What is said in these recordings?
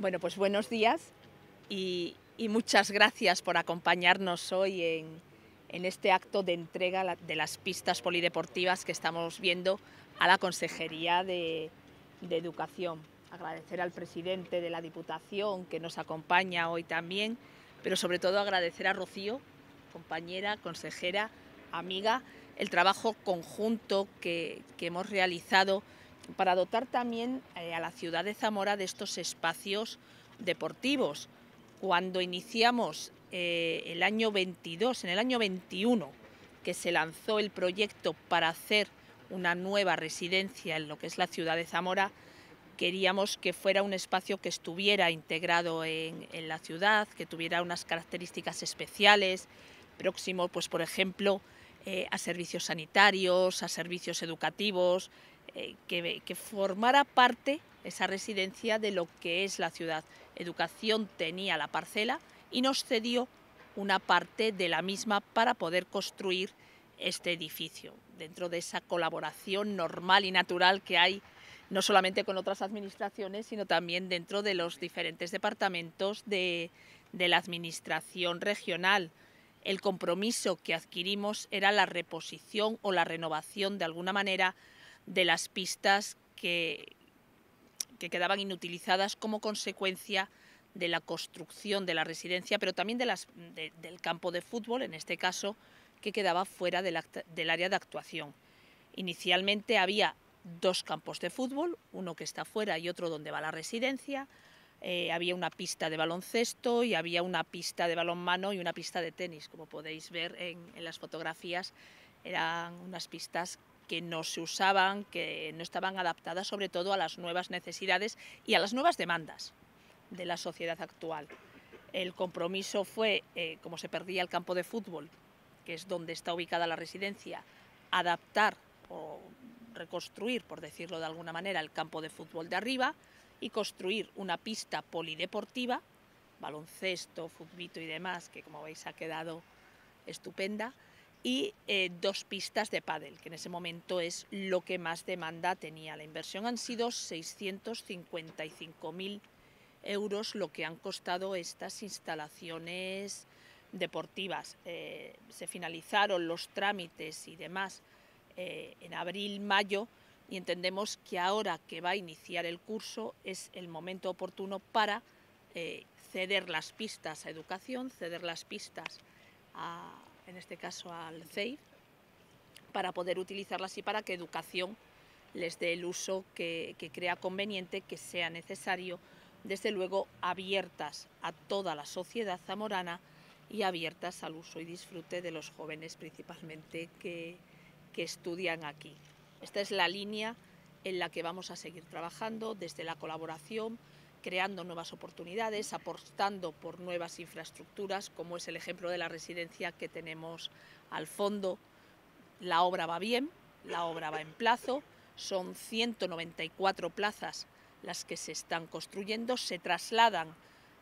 Bueno, pues buenos días y, muchas gracias por acompañarnos hoy en, este acto de entrega de las pistas polideportivas que estamos viendo a la Consejería de, Educación. Agradecer al presidente de la Diputación que nos acompaña hoy también, pero sobre todo agradecer a Rocío, compañera, consejera, amiga, el trabajo conjunto que hemos realizado para dotar también eh, a la ciudad de Zamora de estos espacios deportivos. Cuando iniciamos eh, el año 22, en el año 21, que se lanzó el proyecto para hacer una nueva residencia en lo que es la ciudad de Zamora, queríamos que fuera un espacio que estuviera integrado en, la ciudad, que tuviera unas características especiales, próximo, pues por ejemplo, eh, a servicios sanitarios, a servicios educativos, eh, que, formara parte esa residencia de lo que es la ciudad. Educación tenía la parcela y nos cedió una parte de la misma para poder construir este edificio, dentro de esa colaboración normal y natural que hay no solamente con otras administraciones, sino también dentro de los diferentes departamentos de, de la administración regional. El compromiso que adquirimos era la reposición o la renovación de alguna manera de las pistas que, que quedaban inutilizadas como consecuencia de la construcción de la residencia, pero también del campo de fútbol, en este caso, que quedaba fuera del, del área de actuación. Inicialmente había dos campos de fútbol, uno que está fuera y otro donde va la residencia. Eh, había una pista de baloncesto y había una pista de balonmano y una pista de tenis, como podéis ver en, en las fotografías. Eran unas pistas que no se usaban, que no estaban adaptadas sobre todo a las nuevas necesidades y a las nuevas demandas de la sociedad actual. El compromiso fue, eh, como se perdía el campo de fútbol, que es donde está ubicada la residencia, adaptar o reconstruir, por decirlo de alguna manera, el campo de fútbol de arriba y construir una pista polideportiva, baloncesto, futbito y demás, que como veis ha quedado estupenda, y eh, dos pistas de pádel, que en ese momento es lo que más demanda tenía. La inversión han sido 655.000 euros lo que han costado estas instalaciones deportivas. Eh, se finalizaron los trámites y demás eh, en abril, mayo, y entendemos que ahora que va a iniciar el curso es el momento oportuno para ceder las pistas a educación, ceder las pistas a, en este caso al CEI, para poder utilizarlas y para que educación les dé el uso que, crea conveniente, que sea necesario, desde luego abiertas a toda la sociedad zamorana y abiertas al uso y disfrute de los jóvenes principalmente que, que estudian aquí. Esta es la línea en la que vamos a seguir trabajando desde la colaboración, creando nuevas oportunidades, apostando por nuevas infraestructuras, como es el ejemplo de la residencia que tenemos al fondo. La obra va bien, la obra va en plazo, son 194 plazas las que se están construyendo, se trasladan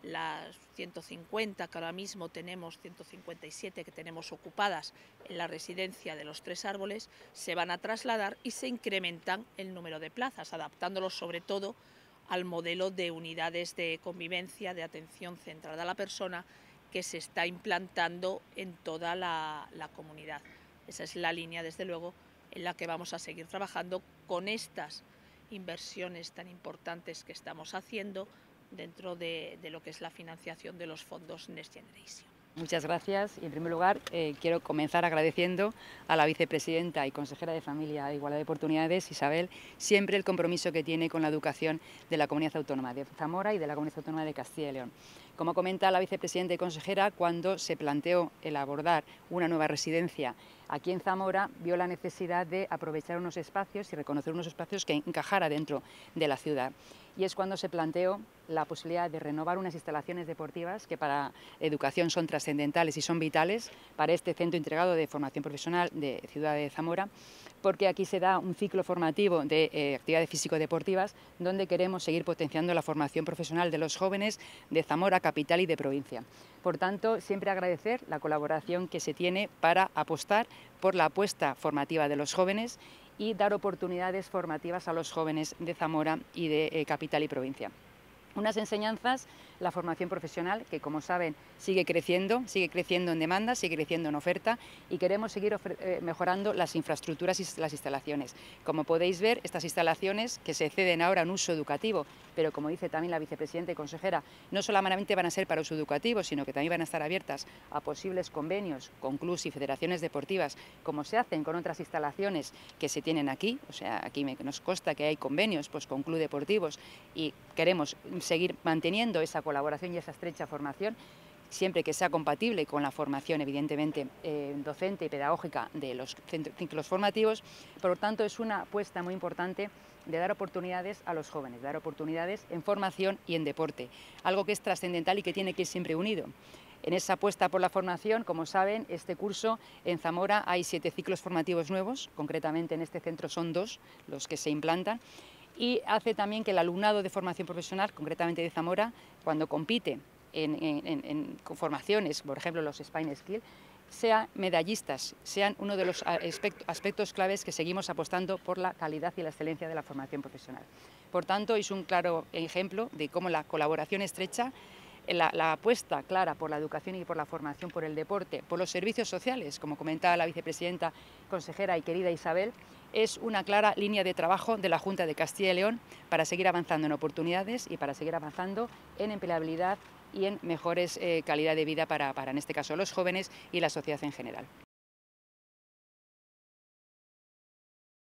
las 150 que ahora mismo tenemos, 157 que tenemos ocupadas en la residencia de los tres árboles, se van a trasladar y se incrementan el número de plazas, adaptándolos sobre todo al modelo de unidades de convivencia, de atención centrada a la persona que se está implantando en toda la, comunidad. Esa es la línea, desde luego, en la que vamos a seguir trabajando con estas inversiones tan importantes que estamos haciendo dentro de, de lo que es la financiación de los fondos Next Generation. Muchas gracias y en primer lugar eh, quiero comenzar agradeciendo a la vicepresidenta y consejera de Familia e Igualdad de Oportunidades, Isabel, siempre el compromiso que tiene con la educación de la Comunidad Autónoma de Zamora y de la Comunidad Autónoma de Castilla y León. Como comenta la vicepresidenta y consejera, cuando se planteó el abordar una nueva residencia aquí en Zamora, vio la necesidad de aprovechar unos espacios y reconocer unos espacios que encajara dentro de la ciudad y es cuando se planteó la posibilidad de renovar unas instalaciones deportivas que para educación son trascendentales y son vitales para este centro integrado de formación profesional de Ciudad de Zamora, porque aquí se da un ciclo formativo de eh, actividades físico-deportivas donde queremos seguir potenciando la formación profesional de los jóvenes de Zamora, capital y de provincia. Por tanto, siempre agradecer la colaboración que se tiene para apostar por la apuesta formativa de los jóvenes y dar oportunidades formativas a los jóvenes de Zamora y de eh, capital y provincia. Unas enseñanzas, la formación profesional, que como saben sigue creciendo, sigue creciendo en demanda, sigue creciendo en oferta y queremos seguir eh, mejorando las infraestructuras y las instalaciones. Como podéis ver, estas instalaciones que se ceden ahora en uso educativo, pero como dice también la vicepresidenta y consejera, no solamente van a ser para uso educativo, sino que también van a estar abiertas a posibles convenios con clubs y federaciones deportivas, como se hacen con otras instalaciones que se tienen aquí, o sea, aquí nos consta que hay convenios pues, con clubes deportivos y queremos seguir manteniendo esa colaboración y esa estrecha formación siempre que sea compatible con la formación, evidentemente, eh, docente y pedagógica de los ciclos formativos. Por lo tanto, es una apuesta muy importante de dar oportunidades a los jóvenes, dar oportunidades en formación y en deporte, algo que es trascendental y que tiene que ir siempre unido. En esa apuesta por la formación, como saben, este curso en Zamora hay siete ciclos formativos nuevos, concretamente en este centro son dos los que se implantan, y hace también que el alumnado de formación profesional, concretamente de Zamora, cuando compite en, formaciones, por ejemplo los Spine Skill, sean medallistas, sean uno de los aspectos claves que seguimos apostando por la calidad y la excelencia de la formación profesional. Por tanto, es un claro ejemplo de cómo la colaboración estrecha la, apuesta clara por la educación y por la formación, por el deporte, por los servicios sociales, como comentaba la vicepresidenta, consejera y querida Isabel, es una clara línea de trabajo de la Junta de Castilla y León para seguir avanzando en oportunidades y para seguir avanzando en empleabilidad y en mejores eh, calidad de vida para, para, en este caso, los jóvenes y la sociedad en general.